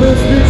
Let's